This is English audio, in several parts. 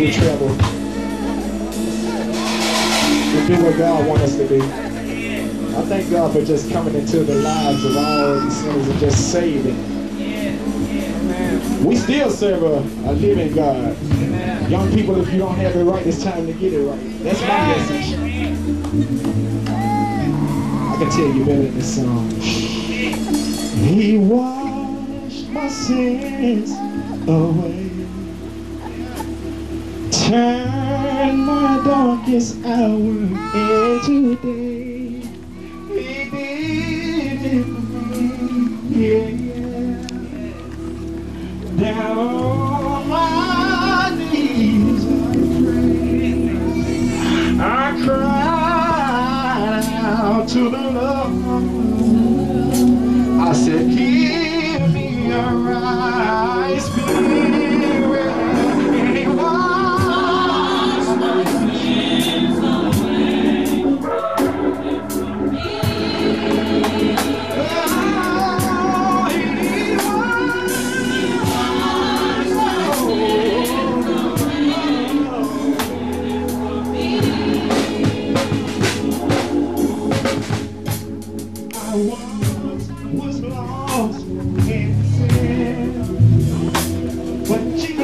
we travel. We do what God wants us to do. I thank God for just coming into the lives of all the sinners and just saving. We still serve a, a living God. Young people, if you don't have it right, it's time to get it right. That's my message. I can tell you better than this song. He washed my sins away. Turn my darkest hour into day. He did it. Yeah down on my knees I cried out to the Lord I said give me a right spirit He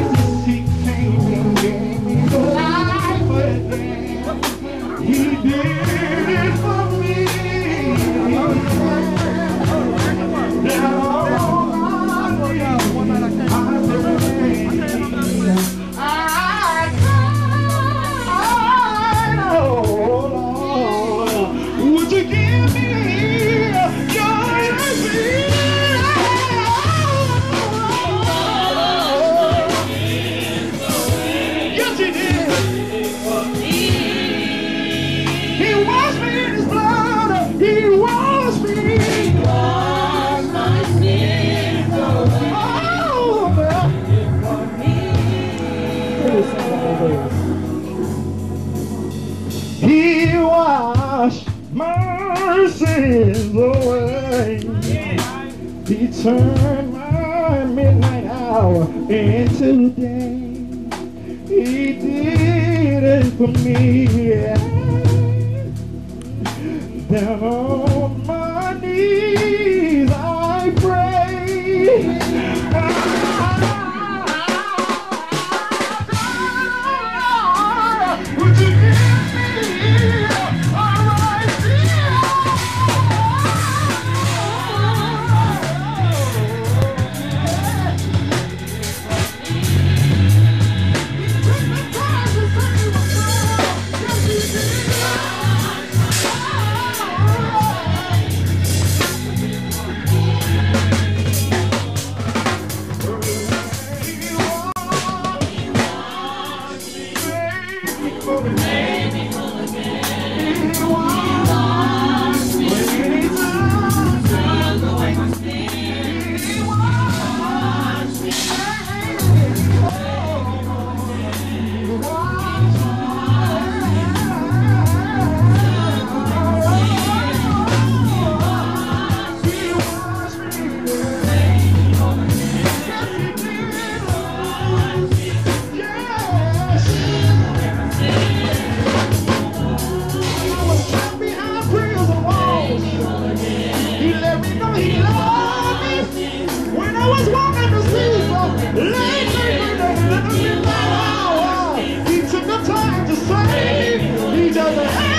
sins away. He turned my midnight hour into day. He did it for me. Yeah. Down on my knees, Amen.